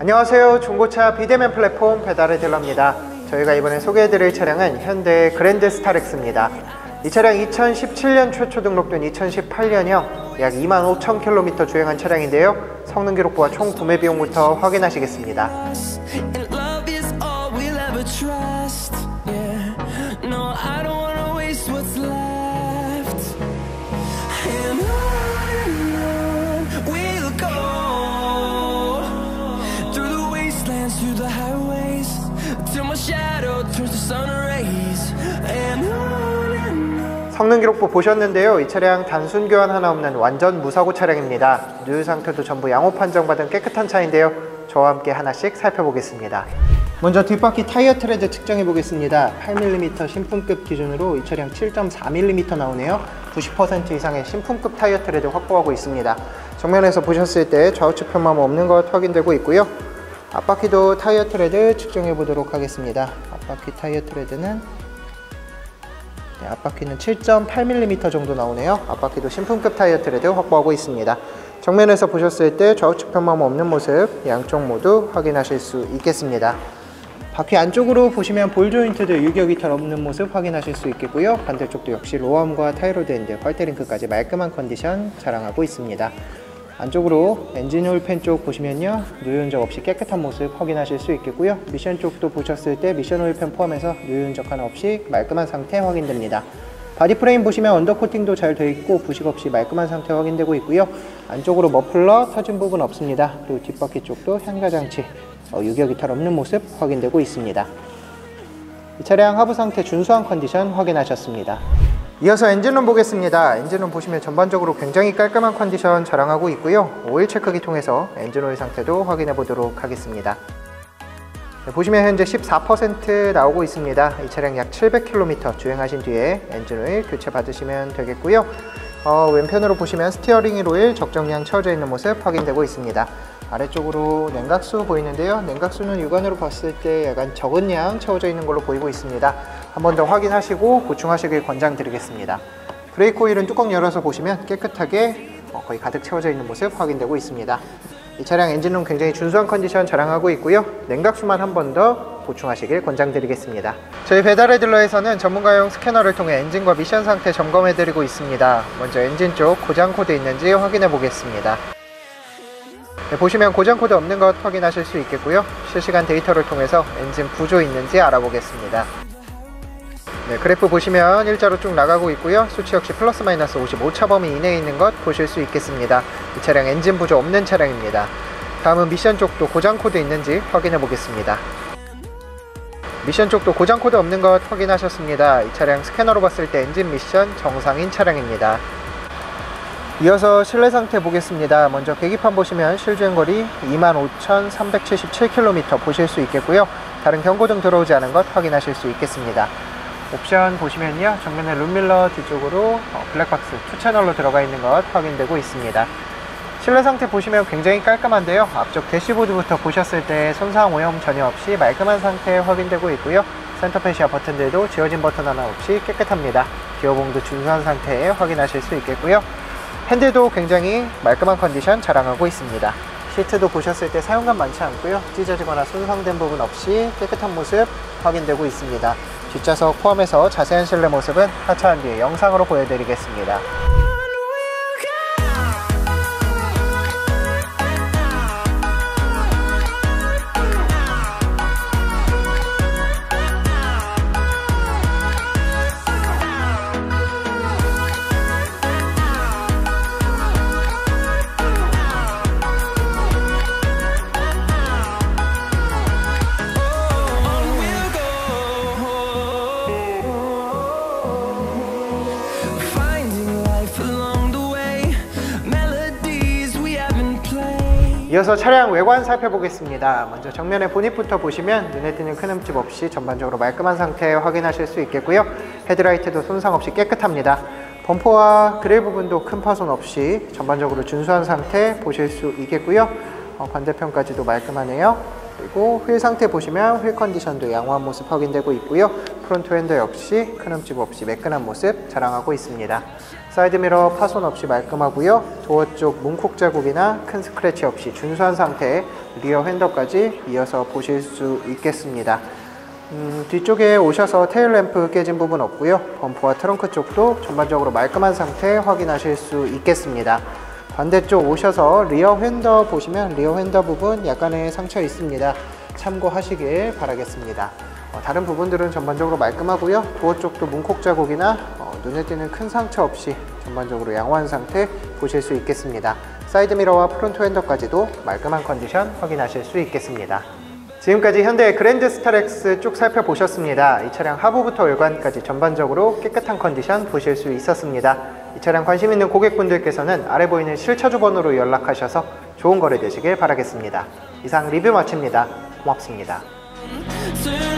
안녕하세요. 중고차 비대면 플랫폼 배달의 딜러입니다. 저희가 이번에 소개해드릴 차량은 현대 그랜드 스타렉스입니다. 이 차량 2017년 최초 등록된 2018년형 약 25,000km 주행한 차량인데요. 성능 기록부와 총 구매 비용부터 확인하시겠습니다 성능 기록부 보셨는데요. 이 차량 단순 교환 하나 없는 완전 무사고 차량입니다. 누유 상태도 전부 양호 판정받은 깨끗한 차인데요. 저와 함께 하나씩 살펴보겠습니다. 먼저 뒷바퀴 타이어 트레드 측정해 보겠습니다. 8mm 신품급 기준으로 이 차량 7.4mm 나오네요. 90% 이상의 신품급 타이어 트레드 확보하고 있습니다. 정면에서 보셨을 때 좌우측 편마모 없는 것 확인되고 있고요. 앞바퀴도 타이어 트레드 측정해 보도록 하겠습니다. 앞바퀴 타이어 트레드는 네, 앞바퀴는 7.8mm 정도 나오네요. 앞바퀴도 신품급 타이어 트레드 확보하고 있습니다. 정면에서 보셨을 때 좌우측 편마모 없는 모습 양쪽 모두 확인하실 수 있겠습니다. 바퀴 안쪽으로 보시면 볼 조인트도 유격 이탈 없는 모습 확인하실 수 있겠고요. 반대쪽도 역시 로암과 타이로드 엔드, 활테링크까지 말끔한 컨디션 자랑하고 있습니다. 안쪽으로 엔진 오일 팬쪽 보시면요. 누유 흔적 없이 깨끗한 모습 확인하실 수 있겠고요. 미션 쪽도 보셨을 때 미션 오일 팬 포함해서 누유 흔적 하나 없이 말끔한 상태 확인됩니다. 바디 프레임 보시면 under coating도 잘 되어 있고 부식 없이 말끔한 상태 확인되고 있고요. 안쪽으로 머플러 터진 부분 없습니다. 그리고 뒷바퀴 쪽도 현가 장치 어, 유격 이탈 없는 모습 확인되고 있습니다. 이 차량 하부 상태 준수한 컨디션 확인하셨습니다. 이어서 엔진룸 보겠습니다. 엔진룸 보시면 전반적으로 굉장히 깔끔한 컨디션 자랑하고 있고요. 오일 체크기 통해서 엔진 오일 상태도 확인해 보도록 하겠습니다. 네, 보시면 현재 14% 나오고 있습니다. 이 차량 약 700km 주행하신 뒤에 엔진 오일 교체 받으시면 되겠고요. 어, 왼편으로 보시면 steering wheel 오일 적정량 채워져 있는 모습 확인되고 있습니다. 아래쪽으로 냉각수 보이는데요. 냉각수는 육안으로 봤을 때 약간 적은 양 채워져 있는 걸로 보이고 있습니다. 한 번 더 확인하시고 보충하시길 권장드리겠습니다. 브레이크 오일은 뚜껑 열어서 보시면 깨끗하게 어, 거의 가득 채워져 있는 모습 확인되고 있습니다. 이 차량 엔진룸 굉장히 준수한 컨디션 자랑하고 있고요. 냉각수만 한 번 더 보충하시길 권장드리겠습니다. 저희 배달의 딜러에서는 전문가용 스캐너를 통해 엔진과 미션 상태 점검해드리고 있습니다. 먼저 엔진 쪽 고장 코드 있는지 확인해 보겠습니다. 네, 보시면 고장 코드 없는 것 확인하실 수 있겠고요. 실시간 데이터를 통해서 엔진 부조 있는지 알아보겠습니다. 네, 그래프 보시면 일자로 쭉 나가고 있고요. 수치 역시 플러스 마이너스 5 오차 범위 이내에 있는 것 보실 수 있겠습니다. 이 차량 엔진 부조 없는 차량입니다. 다음은 미션 쪽도 고장 코드 있는지 확인해 보겠습니다. 미션 쪽도 고장 코드 없는 것 확인하셨습니다. 이 차량 스캐너로 봤을 때 엔진 미션 정상인 차량입니다. 이어서 실내 상태 보겠습니다. 먼저 계기판 보시면 실주행 거리 25,377km 보실 수 있겠고요. 다른 경고등 들어오지 않은 것 확인하실 수 있겠습니다. 옵션 보시면요. 정면에 룸미러 뒤쪽으로 어, 블랙박스 2채널로 들어가 있는 것 확인되고 있습니다. 실내 상태 보시면 굉장히 깔끔한데요. 앞쪽 대시보드부터 보셨을 때 손상 오염 전혀 없이 말끔한 상태 확인되고 있고요. center fascia 버튼들도 지워진 버튼 하나 없이 깨끗합니다. 기어봉도 준수한 상태 확인하실 수 있겠고요. 핸들도 굉장히 말끔한 컨디션 자랑하고 있습니다. 시트도 보셨을 때 사용감 많지 않고요. 찢어지거나 손상된 부분 없이 깨끗한 모습 확인되고 있습니다. 뒷좌석 포함해서 자세한 실내 모습은 하차한 뒤에 영상으로 보여드리겠습니다. 이어서 차량 외관 살펴보겠습니다. 먼저 정면의 보닛부터 보시면 눈에 띄는 큰 흠집 없이 전반적으로 말끔한 상태 확인하실 수 있겠고요. 헤드라이트도 손상 없이 깨끗합니다. 범퍼와 그릴 부분도 큰 파손 없이 전반적으로 준수한 상태 보실 수 있겠고요. 어, 반대편까지도 말끔하네요. 그리고 휠 상태 보시면 휠 컨디션도 양호한 모습 확인되고 있고요. front fender 역시 큰 흠집 없이 매끈한 모습 자랑하고 있습니다. 사이드미러 파손 없이 말끔하고요. 도어 쪽 문콕 자국이나 큰 스크래치 없이 준수한 상태의 rear fender까지 이어서 보실 수 있겠습니다. 음, 뒤쪽에 오셔서 tail lamp 깨진 부분 없고요. 범퍼와 트렁크 쪽도 전반적으로 말끔한 상태 확인하실 수 있겠습니다. 반대쪽 오셔서 rear fender 보시면 rear fender 부분 약간의 상처 있습니다. 참고하시길 바라겠습니다. 어, 다른 부분들은 전반적으로 말끔하고요. 도어 쪽도 문콕 자국이나 어, 눈에 띄는 큰 상처 없이 전반적으로 양호한 상태 보실 수 있겠습니다. 사이드 미러와 front fender까지도 말끔한 컨디션 확인하실 수 있겠습니다. 지금까지 현대 그랜드 스타렉스 쭉 살펴보셨습니다. 이 차량 하부부터 외관까지 전반적으로 깨끗한 컨디션 보실 수 있었습니다. 이 차량 관심 있는 고객분들께서는 아래 보이는 실차주 번호로 연락하셔서 좋은 거래 되시길 바라겠습니다. 이상 리뷰 마칩니다. 고맙습니다. Turn